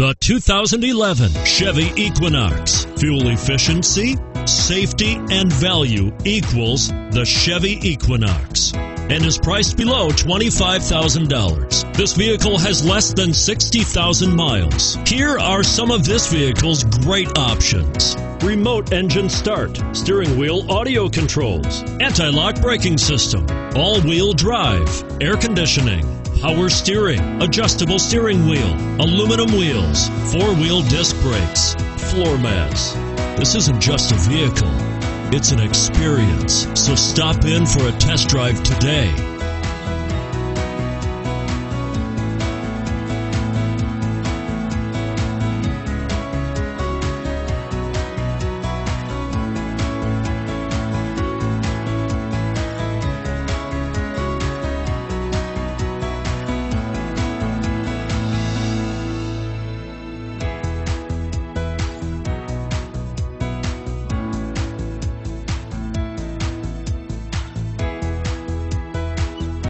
The 2011 Chevy Equinox. Fuel efficiency, safety, and value equals the Chevy Equinox and is priced below $25,000. This vehicle has less than 60,000 miles. Here are some of this vehicle's great options. Remote engine start, steering wheel audio controls, anti-lock braking system, all-wheel drive, air conditioning, power steering, adjustable steering wheel, aluminum wheels, four-wheel disc brakes, floor mats. This isn't just a vehicle, it's an experience. So stop in for a test drive today.